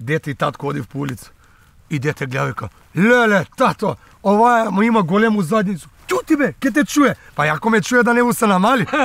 дете и татко оди в улица. И дете гледа вика, леле, тато, оваа му има голему задницу. Чути бе, ке те чуе. Па јако ме чуе да не му се намали.